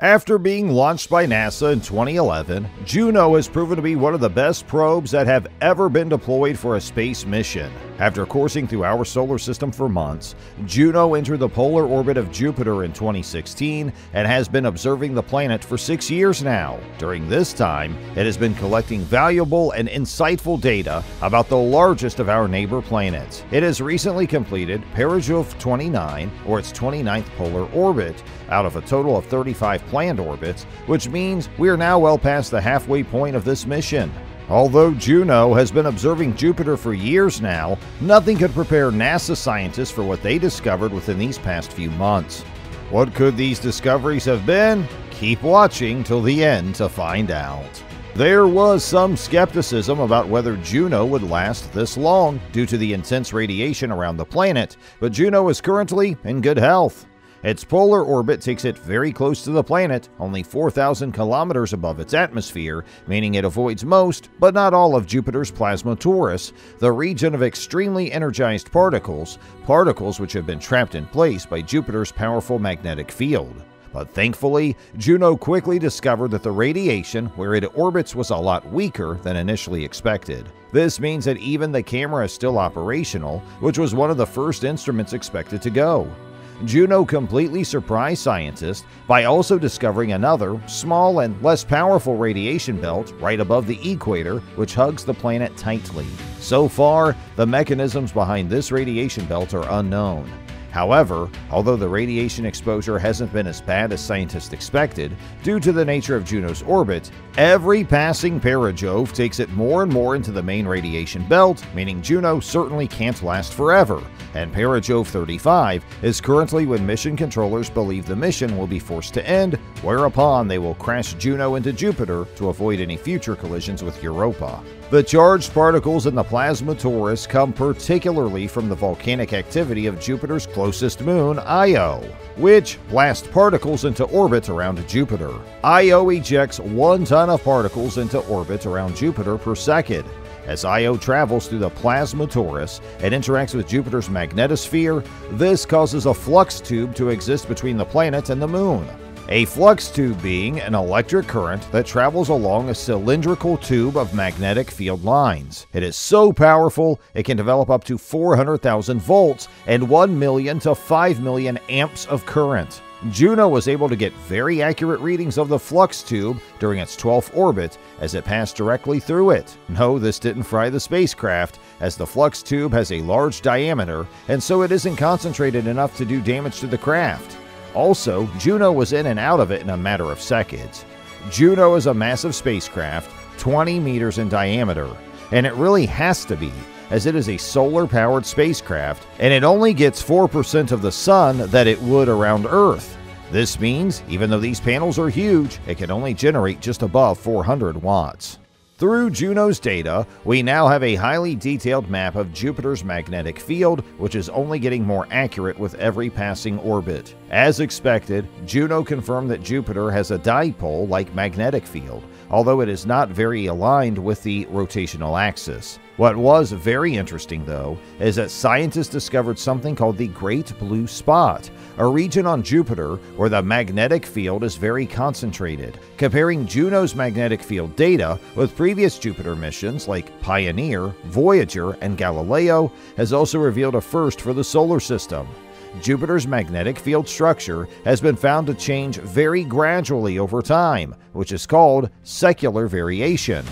After being launched by NASA in 2011, Juno has proven to be one of the best probes that have ever been deployed for a space mission. After coursing through our solar system for months, Juno entered the polar orbit of Jupiter in 2016 and has been observing the planet for six years now. During this time, it has been collecting valuable and insightful data about the largest of our neighbor planets. It has recently completed Perijove 29, or its 29th polar orbit, out of a total of 35 planned orbits, which means we are now well past the halfway point of this mission. Although Juno has been observing Jupiter for years now, nothing could prepare NASA scientists for what they discovered within these past few months. What could these discoveries have been? Keep watching till the end to find out. There was some skepticism about whether Juno would last this long due to the intense radiation around the planet, but Juno is currently in good health. Its polar orbit takes it very close to the planet, only 4,000 kilometers above its atmosphere, meaning it avoids most, but not all of Jupiter's plasma torus, the region of extremely energized particles, particles which have been trapped in place by Jupiter's powerful magnetic field. But thankfully, Juno quickly discovered that the radiation where it orbits was a lot weaker than initially expected. This means that even the camera is still operational, which was one of the first instruments expected to go. Juno completely surprised scientists by also discovering another, small and less powerful radiation belt right above the equator, which hugs the planet tightly. So far, the mechanisms behind this radiation belt are unknown. However, although the radiation exposure hasn't been as bad as scientists expected, due to the nature of Juno's orbit, every passing perijove takes it more and more into the main radiation belt, meaning Juno certainly can't last forever and Perijove 35 is currently when mission controllers believe the mission will be forced to end, whereupon they will crash Juno into Jupiter to avoid any future collisions with Europa. The charged particles in the plasma torus come particularly from the volcanic activity of Jupiter's closest moon, Io, which blast particles into orbit around Jupiter. Io ejects one ton of particles into orbit around Jupiter per second, as Io travels through the plasma torus and interacts with Jupiter's magnetosphere, this causes a flux tube to exist between the planet and the Moon. A flux tube being an electric current that travels along a cylindrical tube of magnetic field lines. It is so powerful, it can develop up to 400,000 volts and 1 million to 5 million amps of current. Juno was able to get very accurate readings of the flux tube during its 12th orbit as it passed directly through it. No, this didn't fry the spacecraft, as the flux tube has a large diameter and so it isn't concentrated enough to do damage to the craft. Also, Juno was in and out of it in a matter of seconds. Juno is a massive spacecraft, 20 meters in diameter, and it really has to be as it is a solar powered spacecraft and it only gets 4% of the sun that it would around Earth. This means, even though these panels are huge, it can only generate just above 400 watts. Through Juno's data, we now have a highly detailed map of Jupiter's magnetic field, which is only getting more accurate with every passing orbit. As expected, Juno confirmed that Jupiter has a dipole like magnetic field, although it is not very aligned with the rotational axis. What was very interesting, though, is that scientists discovered something called the Great Blue Spot, a region on Jupiter where the magnetic field is very concentrated. Comparing Juno's magnetic field data with previous Jupiter missions like Pioneer, Voyager, and Galileo has also revealed a first for the solar system. Jupiter's magnetic field structure has been found to change very gradually over time, which is called secular variation.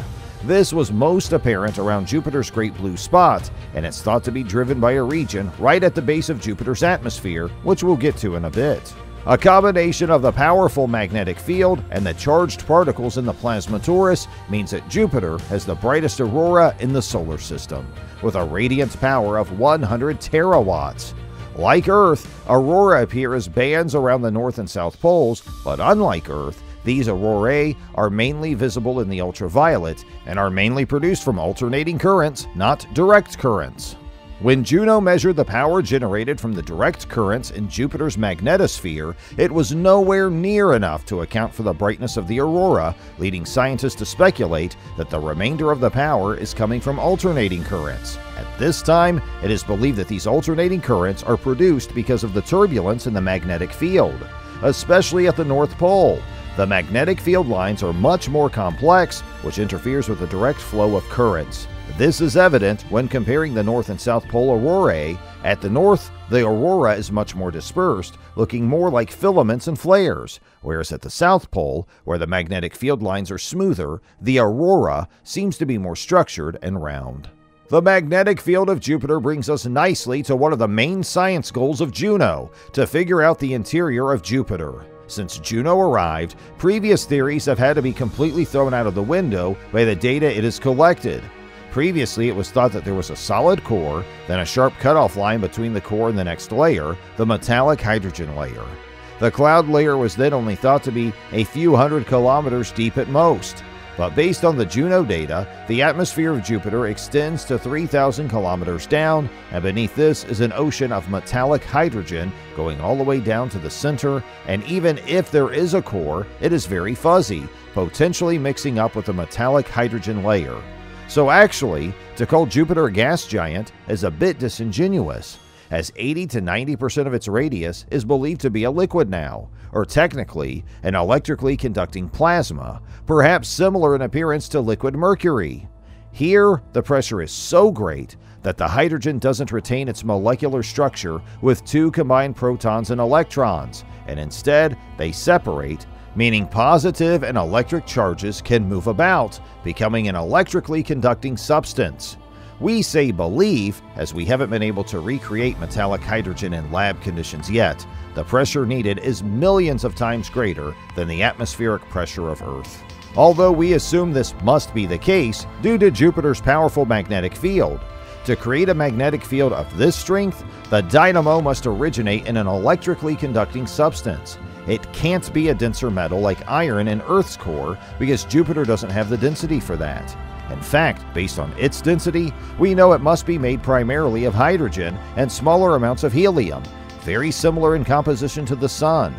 This was most apparent around Jupiter's Great Blue Spot, and it's thought to be driven by a region right at the base of Jupiter's atmosphere, which we'll get to in a bit. A combination of the powerful magnetic field and the charged particles in the plasma torus means that Jupiter has the brightest aurora in the solar system, with a radiant power of 100 terawatts. Like Earth, aurora appear as bands around the north and south poles, but unlike Earth, these aurorae are mainly visible in the ultraviolet and are mainly produced from alternating currents, not direct currents. When Juno measured the power generated from the direct currents in Jupiter's magnetosphere, it was nowhere near enough to account for the brightness of the aurora, leading scientists to speculate that the remainder of the power is coming from alternating currents. At this time, it is believed that these alternating currents are produced because of the turbulence in the magnetic field, especially at the North Pole, The magnetic field lines are much more complex, which interferes with the direct flow of currents. This is evident when comparing the North and South Pole aurorae. At the north, the aurora is much more dispersed, looking more like filaments and flares, whereas at the South Pole, where the magnetic field lines are smoother, the aurora seems to be more structured and round. The magnetic field of Jupiter brings us nicely to one of the main science goals of Juno to figure out the interior of Jupiter. Since Juno arrived, previous theories have had to be completely thrown out of the window by the data it has collected. Previously, it was thought that there was a solid core, then a sharp cutoff line between the core and the next layer, the metallic hydrogen layer. The cloud layer was then only thought to be a few hundred kilometers deep at most. But based on the Juno data, the atmosphere of Jupiter extends to 3,000 kilometers down, and beneath this is an ocean of metallic hydrogen going all the way down to the center. And even if there is a core, it is very fuzzy, potentially mixing up with the metallic hydrogen layer. So, actually, to call Jupiter a gas giant is a bit disingenuous, as 80 to 90% of its radius is believed to be a liquid now, or technically, an electrically conducting plasma, perhaps similar in appearance to liquid mercury. Here, the pressure is so great that the hydrogen doesn't retain its molecular structure with two combined protons and electrons, and instead they separate meaning positive and electric charges can move about, becoming an electrically conducting substance. We say believe, as we haven't been able to recreate metallic hydrogen in lab conditions yet. The pressure needed is millions of times greater than the atmospheric pressure of Earth. Although we assume this must be the case due to Jupiter's powerful magnetic field. To create a magnetic field of this strength, the dynamo must originate in an electrically conducting substance. It can't be a denser metal like iron in Earth's core because Jupiter doesn't have the density for that. In fact, based on its density, we know it must be made primarily of hydrogen and smaller amounts of helium, very similar in composition to the Sun.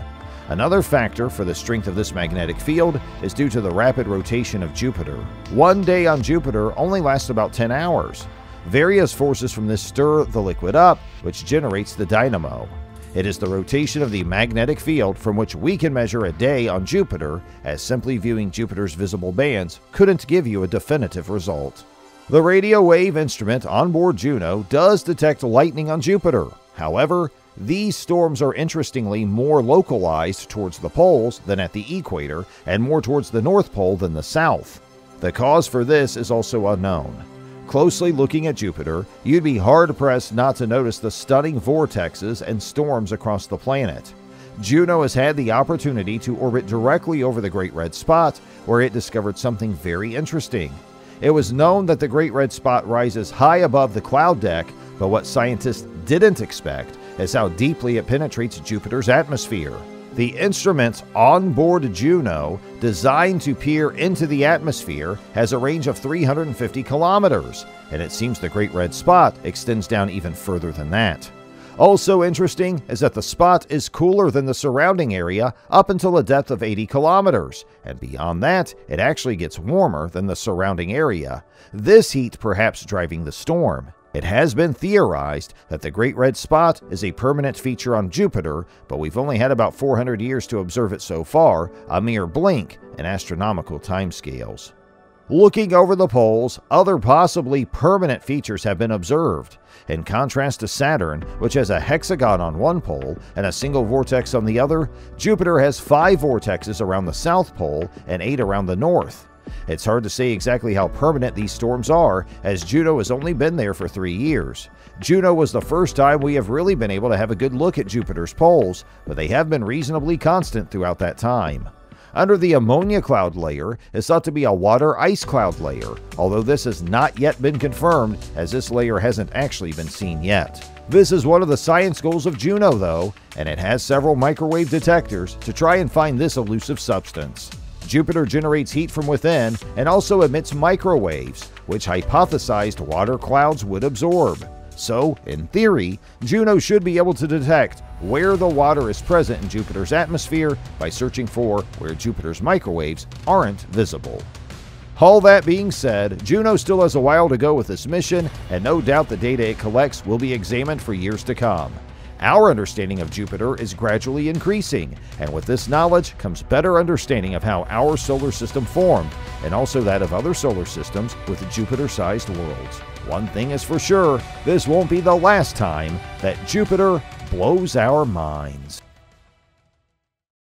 Another factor for the strength of this magnetic field is due to the rapid rotation of Jupiter. One day on Jupiter only lasts about 10 hours. Various forces from this stir the liquid up, which generates the dynamo. It is the rotation of the magnetic field from which we can measure a day on Jupiter, as simply viewing Jupiter's visible bands couldn't give you a definitive result. The radio wave instrument on board Juno does detect lightning on Jupiter. However, these storms are interestingly more localized towards the poles than at the equator, and more towards the North Pole than the South. The cause for this is also unknown. Closely looking at Jupiter, you'd be hard pressed not to notice the stunning vortexes and storms across the planet. Juno has had the opportunity to orbit directly over the Great Red Spot, where it discovered something very interesting. It was known that the Great Red Spot rises high above the cloud deck, but what scientists didn't expect is how deeply it penetrates Jupiter's atmosphere. The instruments on board Juno, designed to peer into the atmosphere, has a range of 350 kilometers, and it seems the Great Red Spot extends down even further than that. Also interesting is that the spot is cooler than the surrounding area up until a depth of 80 kilometers, and beyond that, it actually gets warmer than the surrounding area. This heat perhaps driving the storm. It has been theorized that the Great Red Spot is a permanent feature on Jupiter, but we've only had about 400 years to observe it so far, a mere blink in astronomical timescales. Looking over the poles, other possibly permanent features have been observed. In contrast to Saturn, which has a hexagon on one pole and a single vortex on the other, Jupiter has five vortexes around the south pole and eight around the north. It's hard to say exactly how permanent these storms are, as Juno has only been there for three years. Juno was the first time we have really been able to have a good look at Jupiter's poles, but they have been reasonably constant throughout that time. Under the ammonia cloud layer is thought to be a water ice cloud layer, although this has not yet been confirmed as this layer hasn't actually been seen yet. This is one of the science goals of Juno, though, and it has several microwave detectors to try and find this elusive substance. Jupiter generates heat from within and also emits microwaves, which hypothesized water clouds would absorb. So, in theory, Juno should be able to detect where the water is present in Jupiter's atmosphere by searching for where Jupiter's microwaves aren't visible. All that being said, Juno still has a while to go with this mission, and no doubt the data it collects will be examined for years to come. Our understanding of Jupiter is gradually increasing, and with this knowledge comes better understanding of how our solar system formed, and also that of other solar systems with Jupiter sized worlds. One thing is for sure this won't be the last time that Jupiter blows our minds.